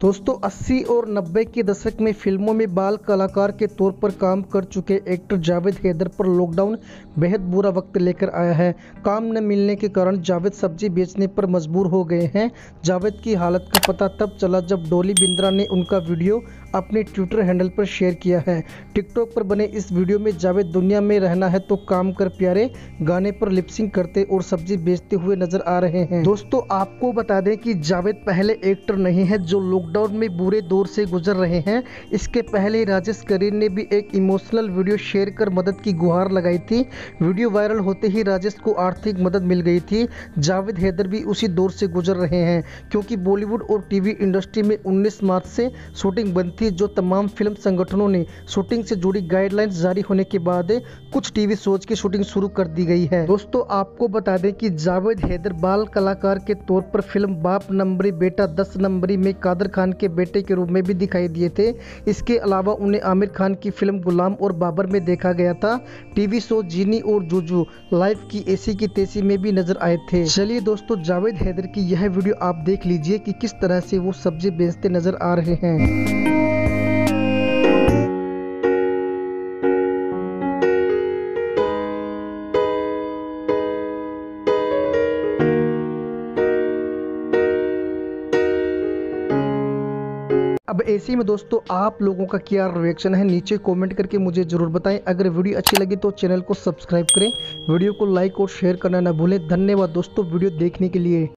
दोस्तों 80 और 90 के दशक में फ़िल्मों में बाल कलाकार के तौर पर काम कर चुके एक्टर जावेद हैदर पर लॉकडाउन बेहद बुरा वक्त लेकर आया है। काम न मिलने के कारण जावेद सब्ज़ी बेचने पर मजबूर हो गए हैं। जावेद की हालत का पता तब चला जब डोली बिंद्रा ने उनका वीडियो अपने ट्विटर हैंडल पर शेयर किया है। टिकटॉक पर बने इस वीडियो में जावेद दुनिया में रहना है तो काम कर प्यारे गाने पर लिपसिंग करते और सब्ज़ी बेचते हुए नज़र आ रहे हैं। दोस्तों, आपको बता दें कि जावेद पहले एक्टर नहीं है जो लॉकडाउन में बुरे दौर से गुजर रहे हैं। इसके पहले राजेश करीर ने भी एक इमोशनल वीडियो शेयर कर मदद की गुहार लगाई थी। वीडियो वायरल होते ही राजेश को आर्थिक मदद मिल गई थी। जावेद हैदर भी उसी दौर से गुजर रहे हैं, क्योंकि बॉलीवुड और टीवी इंडस्ट्री में 19 मार्च से शूटिंग बंद थी, जो तमाम फ़िल्म संगठनों ने शूटिंग से जुड़ी गाइडलाइंस जारी होने के बाद कुछ टीवी शोज़ की शूटिंग शुरू कर दी गई है। दोस्तों, आपको बता दें कि जावेद हैदर बाल कलाकार के तौर पर फ़िल्म बाप नंबरी, बेटा दस नंबरी में कादर खान के बेटे के रूप में भी दिखाई दिए थे। इसके अलावा उन्हें आमिर खान की फ़िल्म गुलाम और बाबर में देखा गया था। टीवी शो जीनी और जूजू लाइफ की एसी की तेज़ी में भी नज़र आए थे। चलिए दोस्तों, जावेद हैदर की यह वीडियो आप देख लीजिए कि किस तरह से वो सब्ज़ी बेचते नज़र आ रहे हैं। अब ऐसे में दोस्तों, आप लोगों का क्या रिएक्शन है? नीचे कमेंट करके मुझे ज़रूर बताएँ। अगर वीडियो अच्छी लगी तो चैनल को सब्सक्राइब करें। वीडियो को लाइक और शेयर करना ना भूलें। धन्यवाद दोस्तों वीडियो देखने के लिए।